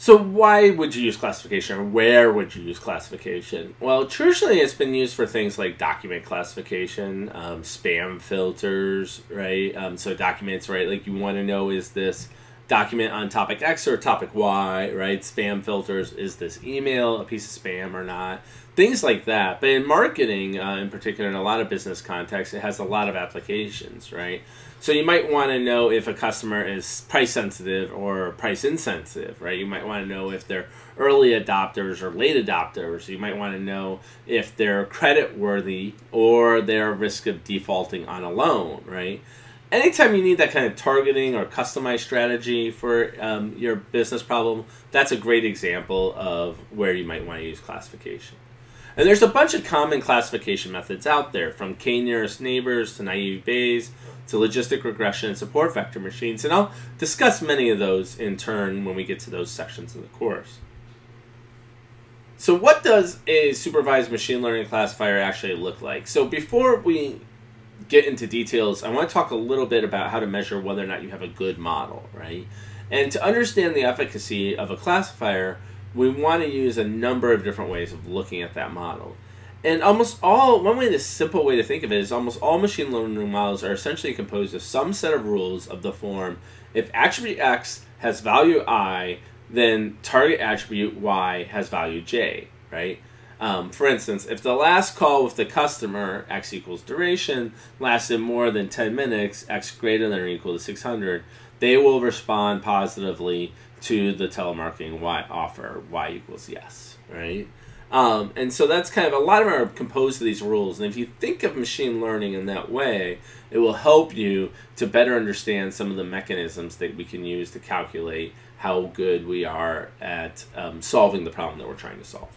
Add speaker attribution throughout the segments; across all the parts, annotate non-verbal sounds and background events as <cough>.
Speaker 1: So why would you use classification or where would you use classification? Well, traditionally it's been used for things like document classification, um, spam filters, right? Um, so documents, right? Like you want to know is this document on topic X or topic Y, right? Spam filters, is this email a piece of spam or not? Things like that. But in marketing, uh, in particular, in a lot of business contexts, it has a lot of applications, right? So you might want to know if a customer is price sensitive or price insensitive, right? You might want to know if they're early adopters or late adopters. You might want to know if they're credit worthy or they're risk of defaulting on a loan, right? Anytime you need that kind of targeting or customized strategy for um, your business problem, that's a great example of where you might want to use classification. And there's a bunch of common classification methods out there, from k-nearest neighbors to naive Bayes to logistic regression and support vector machines, and I'll discuss many of those in turn when we get to those sections of the course. So what does a supervised machine learning classifier actually look like? So before we get into details, I want to talk a little bit about how to measure whether or not you have a good model, right? And to understand the efficacy of a classifier, we want to use a number of different ways of looking at that model. And almost all, one way, the simple way to think of it is almost all machine learning models are essentially composed of some set of rules of the form if attribute X has value I, then target attribute Y has value J, right? Um, for instance, if the last call with the customer, X equals duration, lasted more than 10 minutes, X greater than or equal to 600, they will respond positively to the telemarketing Y offer, Y equals yes, right? Um, and so that's kind of a lot of them are composed of these rules. And if you think of machine learning in that way, it will help you to better understand some of the mechanisms that we can use to calculate how good we are at um, solving the problem that we're trying to solve.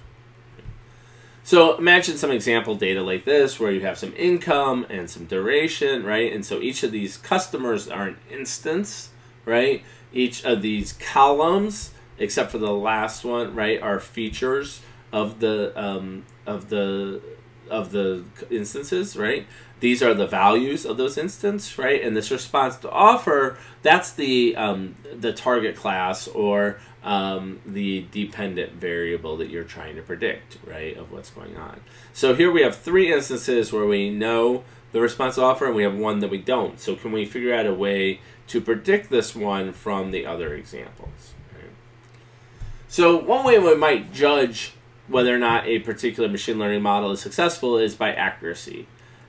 Speaker 1: So imagine some example data like this where you have some income and some duration, right? And so each of these customers are an instance, right? Each of these columns, except for the last one, right, are features of the um, of the of the instances, right? These are the values of those instances, right? And this response to offer, that's the um, the target class or um, the dependent variable that you're trying to predict, right, of what's going on. So here we have three instances where we know the response offer, and we have one that we don't. So can we figure out a way to predict this one from the other examples? So one way we might judge whether or not a particular machine learning model is successful is by accuracy.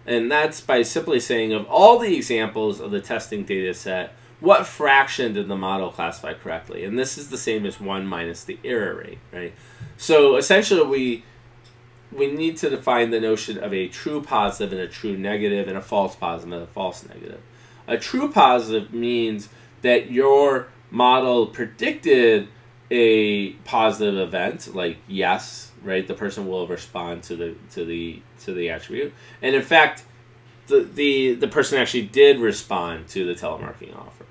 Speaker 1: And that's by simply saying of all the examples of the testing data set, what fraction did the model classify correctly? And this is the same as 1 minus the error rate, right? So essentially we we need to define the notion of a true positive and a true negative and a false positive and a false negative. A true positive means that your model predicted a positive event like yes right the person will respond to the to the to the attribute and in fact the the the person actually did respond to the telemarketing offer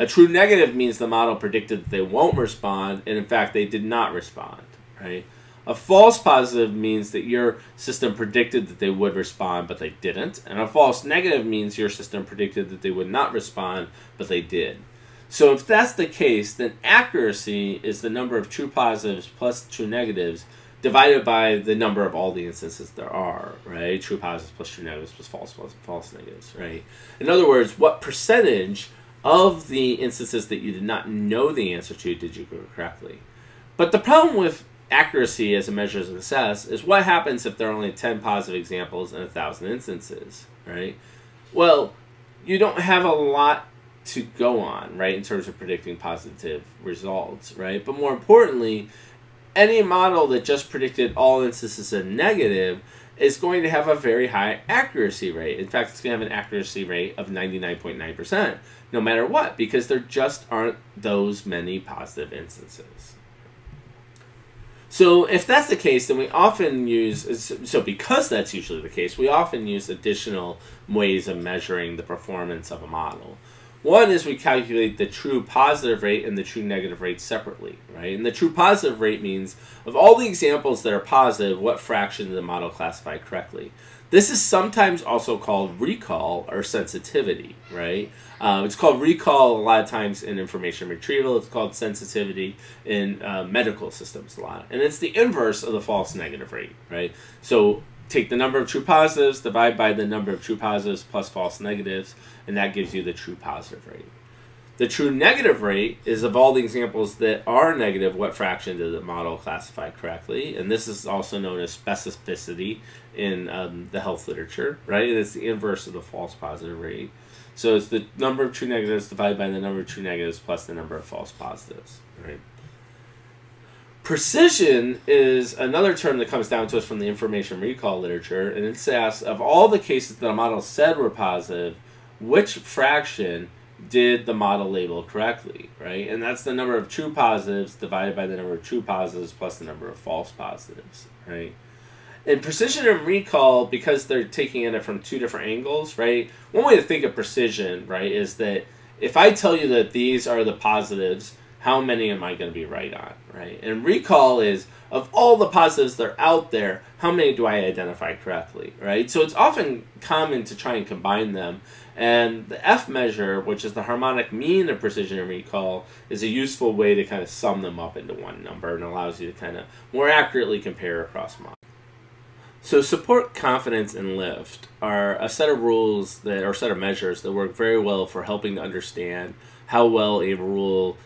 Speaker 1: a true negative means the model predicted that they won't respond and in fact they did not respond right a false positive means that your system predicted that they would respond but they didn't and a false negative means your system predicted that they would not respond but they did so if that's the case, then accuracy is the number of true positives plus true negatives divided by the number of all the instances there are, right? True positives plus true negatives plus false plus false negatives, right? In other words, what percentage of the instances that you did not know the answer to did you go correctly? But the problem with accuracy as a measure of success is what happens if there are only 10 positive examples and 1,000 instances, right? Well, you don't have a lot to go on, right, in terms of predicting positive results, right? But more importantly, any model that just predicted all instances of negative is going to have a very high accuracy rate. In fact, it's going to have an accuracy rate of 99.9%, no matter what, because there just aren't those many positive instances. So if that's the case, then we often use, so because that's usually the case, we often use additional ways of measuring the performance of a model. One is we calculate the true positive rate and the true negative rate separately, right? And the true positive rate means of all the examples that are positive, what fraction did the model classify correctly? This is sometimes also called recall or sensitivity, right? Uh, it's called recall a lot of times in information retrieval. It's called sensitivity in uh, medical systems a lot. And it's the inverse of the false negative rate, right? So take the number of true positives, divide by the number of true positives plus false negatives, and that gives you the true positive rate. The true negative rate is of all the examples that are negative, what fraction did the model classify correctly? And this is also known as specificity in um, the health literature, right? And It's the inverse of the false positive rate. So it's the number of true negatives divided by the number of true negatives plus the number of false positives, right? Precision is another term that comes down to us from the information recall literature, and it says of all the cases that a model said were positive, which fraction did the model label correctly, right? And that's the number of true positives divided by the number of true positives plus the number of false positives, right? In precision and recall, because they're taking it from two different angles, right? One way to think of precision, right, is that if I tell you that these are the positives, how many am I going to be right on, right? And recall is of all the positives that are out there, how many do I identify correctly, right? So it's often common to try and combine them. And the F measure, which is the harmonic mean of precision and recall, is a useful way to kind of sum them up into one number and allows you to kind of more accurately compare across models. So support confidence and lift are a set of rules that or set of measures that work very well for helping to understand how well a rule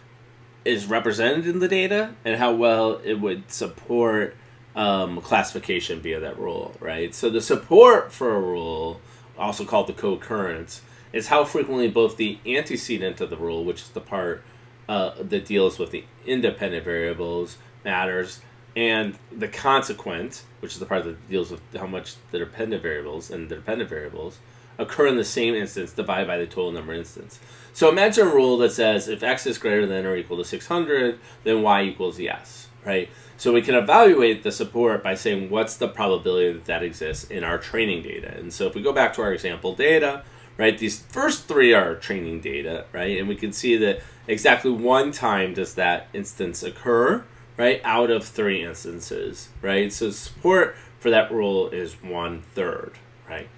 Speaker 1: is represented in the data and how well it would support um, classification via that rule, right? So the support for a rule, also called the co-occurrence, is how frequently both the antecedent of the rule, which is the part uh, that deals with the independent variables, matters, and the consequent, which is the part that deals with how much the dependent variables and the dependent variables occur in the same instance divided by the total number of instances. So imagine a rule that says if x is greater than or equal to 600, then y equals yes, right? So we can evaluate the support by saying what's the probability that that exists in our training data. And so if we go back to our example data, right, these first three are training data, right? And we can see that exactly one time does that instance occur, right, out of three instances, right? So support for that rule is one third, right?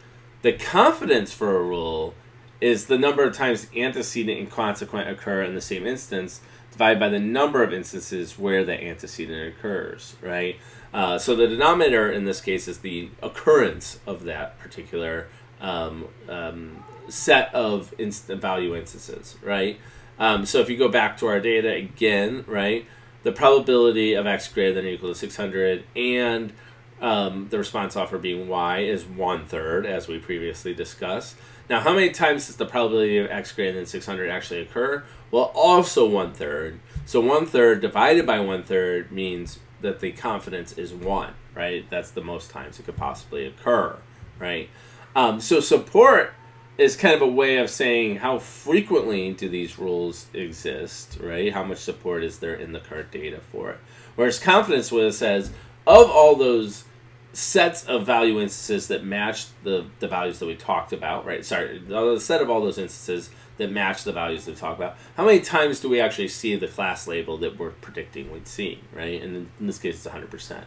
Speaker 1: The confidence for a rule is the number of times antecedent and consequent occur in the same instance divided by the number of instances where the antecedent occurs, right? Uh, so the denominator in this case is the occurrence of that particular um, um, set of inst value instances, right? Um, so if you go back to our data again, right, the probability of x greater than or equal to 600 and um, the response offer being y is one third, as we previously discussed. Now, how many times does the probability of x greater than 600 actually occur? Well, also one third. So one third divided by one third means that the confidence is one, right? That's the most times it could possibly occur, right? Um, so support is kind of a way of saying how frequently do these rules exist, right? How much support is there in the current data for it? Whereas confidence was says of all those sets of value instances that match the, the values that we talked about, right? Sorry, the set of all those instances that match the values that we talked about. How many times do we actually see the class label that we're predicting we'd see, right? And in this case, it's 100%.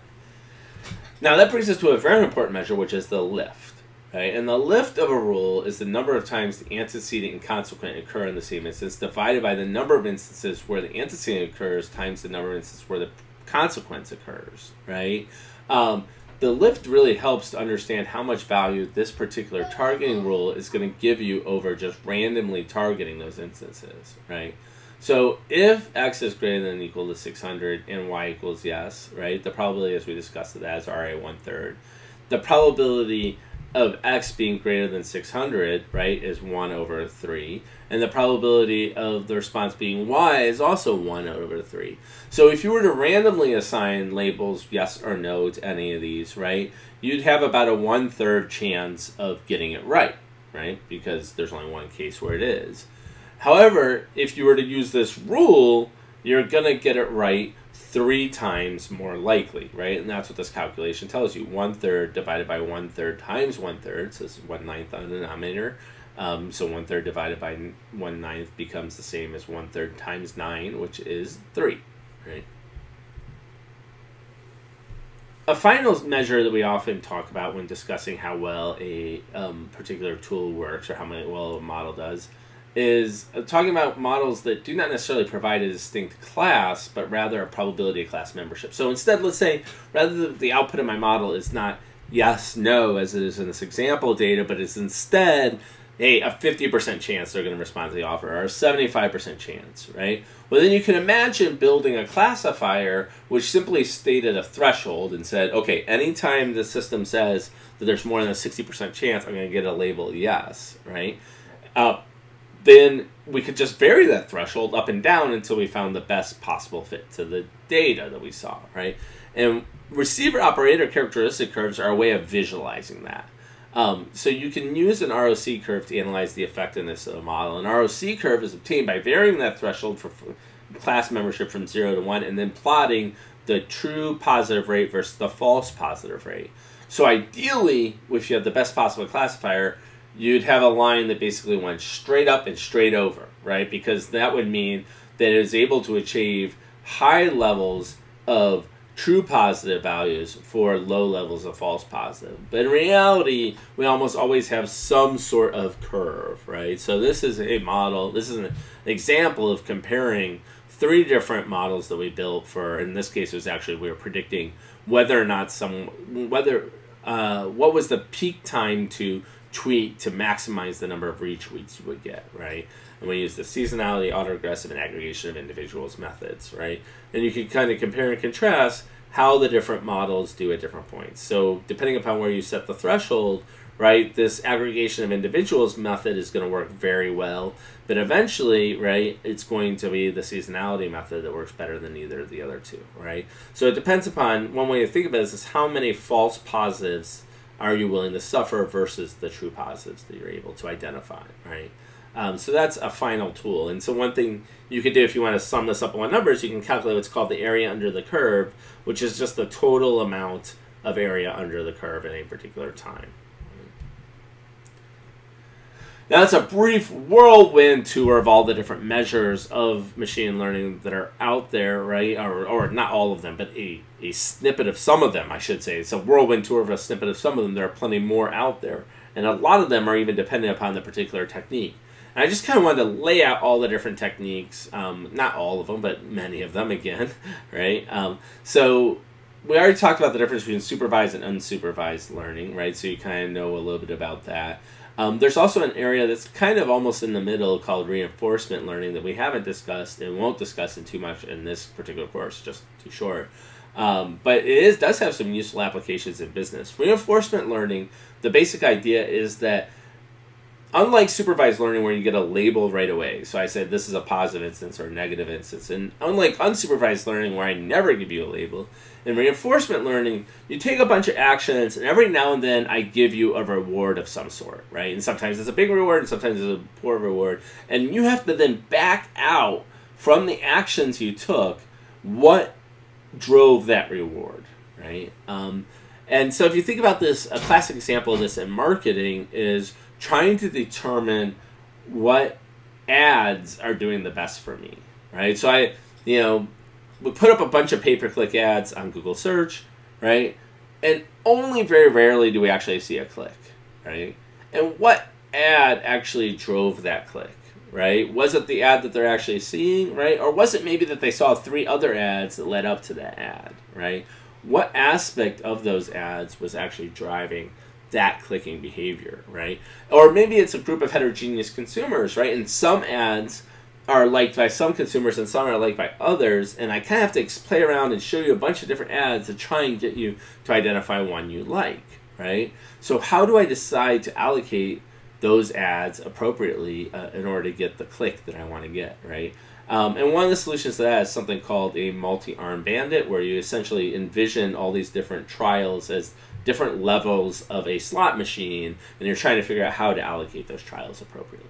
Speaker 1: Now that brings us to a very important measure, which is the lift. Right? And the lift of a rule is the number of times the antecedent and consequent occur in the same instance divided by the number of instances where the antecedent occurs times the number of instances where the consequence occurs, right? Um, the lift really helps to understand how much value this particular targeting rule is going to give you over just randomly targeting those instances, right? So if x is greater than equal to 600 and y equals yes, right, the probability as we discussed it as RA one third, the probability of x being greater than 600, right, is 1 over 3. And the probability of the response being y is also 1 over 3. So if you were to randomly assign labels yes or no to any of these, right, you'd have about a one-third chance of getting it right, right, because there's only one case where it is. However, if you were to use this rule, you're going to get it right three times more likely, right? And that's what this calculation tells you. One third divided by one third times one third, so this is one ninth on the denominator, Um, so one third divided by one ninth becomes the same as one third times nine, which is three, right? A final measure that we often talk about when discussing how well a um, particular tool works or how well a model does is uh, talking about models that do not necessarily provide a distinct class, but rather a probability of class membership. So instead, let's say rather the output of my model is not yes, no, as it is in this example data, but it's instead hey, a 50% chance they're going to respond to the offer, or a 75% chance, right? Well, then you can imagine building a classifier which simply stated a threshold and said, okay, anytime the system says that there's more than a 60% chance, I'm going to get a label yes, right? Uh, then we could just vary that threshold up and down until we found the best possible fit to the data that we saw, right? And receiver operator characteristic curves are a way of visualizing that. Um, so you can use an ROC curve to analyze the effectiveness of a model. An ROC curve is obtained by varying that threshold for class membership from 0 to 1 and then plotting the true positive rate versus the false positive rate. So ideally, if you have the best possible classifier, you'd have a line that basically went straight up and straight over, right? Because that would mean that it is able to achieve high levels of true positive values for low levels of false positive. But in reality, we almost always have some sort of curve, right? So this is a model, this is an example of comparing three different models that we built for, in this case, it was actually we were predicting whether or not some, whether, uh, what was the peak time to tweet to maximize the number of retweets you would get, right? And we use the seasonality, autoregressive, and aggregation of individuals methods, right? And you can kind of compare and contrast how the different models do at different points. So depending upon where you set the threshold, right, this aggregation of individuals method is going to work very well. But eventually, right, it's going to be the seasonality method that works better than either of the other two, right? So it depends upon, one way to think about this is how many false positives are you willing to suffer versus the true positives that you're able to identify, right? Um, so that's a final tool. And so one thing you could do if you want to sum this up on numbers, you can calculate what's called the area under the curve, which is just the total amount of area under the curve at a particular time. That's a brief whirlwind tour of all the different measures of machine learning that are out there, right? Or, or not all of them, but a, a snippet of some of them, I should say. It's a whirlwind tour of a snippet of some of them. There are plenty more out there. And a lot of them are even dependent upon the particular technique. And I just kind of wanted to lay out all the different techniques, um, not all of them, but many of them again, <laughs> right? Um, so we already talked about the difference between supervised and unsupervised learning, right? So you kind of know a little bit about that. Um, there's also an area that's kind of almost in the middle called reinforcement learning that we haven't discussed and won't discuss in too much in this particular course, just too short. Um, but it is does have some useful applications in business. Reinforcement learning, the basic idea is that unlike supervised learning where you get a label right away, so I said this is a positive instance or a negative instance, and unlike unsupervised learning where I never give you a label, in reinforcement learning, you take a bunch of actions, and every now and then I give you a reward of some sort, right? And sometimes it's a big reward, and sometimes it's a poor reward. And you have to then back out from the actions you took what drove that reward, right? Um, and so if you think about this, a classic example of this in marketing is trying to determine what ads are doing the best for me, right? So I, you know, we put up a bunch of pay-per-click ads on Google search, right? And only very rarely do we actually see a click, right? And what ad actually drove that click, right? Was it the ad that they're actually seeing, right? Or was it maybe that they saw three other ads that led up to that ad, right? What aspect of those ads was actually driving that clicking behavior, right? Or maybe it's a group of heterogeneous consumers, right? And some ads are liked by some consumers and some are liked by others. And I kind of have to play around and show you a bunch of different ads to try and get you to identify one you like, right? So how do I decide to allocate those ads appropriately uh, in order to get the click that I want to get, right? Um, and one of the solutions to that is something called a multi-arm bandit, where you essentially envision all these different trials as different levels of a slot machine, and you're trying to figure out how to allocate those trials appropriately.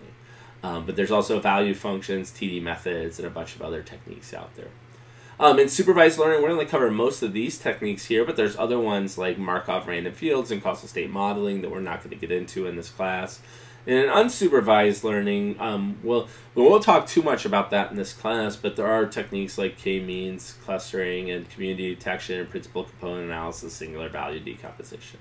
Speaker 1: Um, but there's also value functions, TD methods, and a bunch of other techniques out there. Um, in supervised learning, we're going to cover most of these techniques here, but there's other ones like Markov random fields and causal state modeling that we're not going to get into in this class. In unsupervised learning, um, we'll, we won't talk too much about that in this class, but there are techniques like k-means, clustering, and community detection, and principal component analysis, singular value decomposition.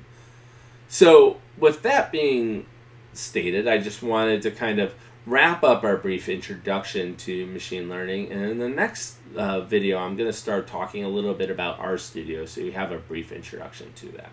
Speaker 1: So, with that being stated, I just wanted to kind of wrap up our brief introduction to machine learning. And in the next uh, video, I'm going to start talking a little bit about RStudio so you have a brief introduction to that.